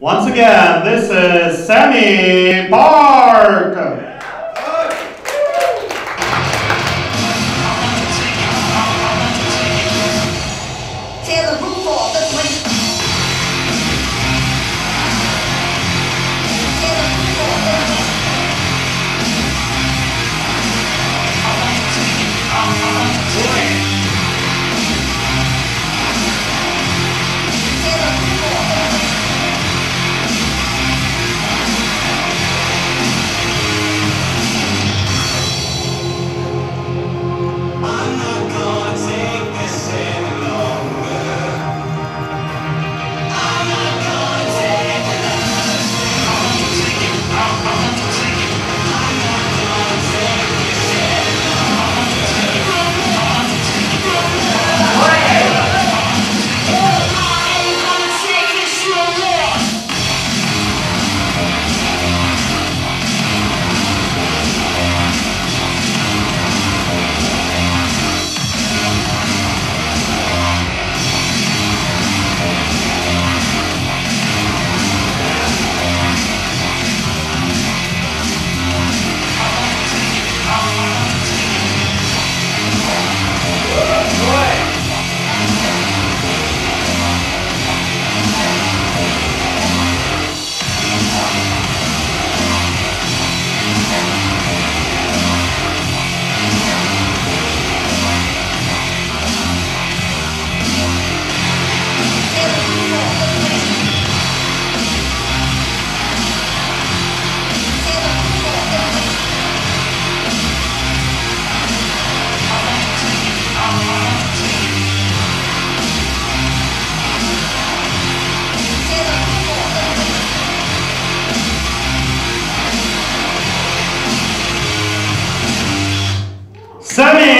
Once again, this is Sammy Park. Sammy!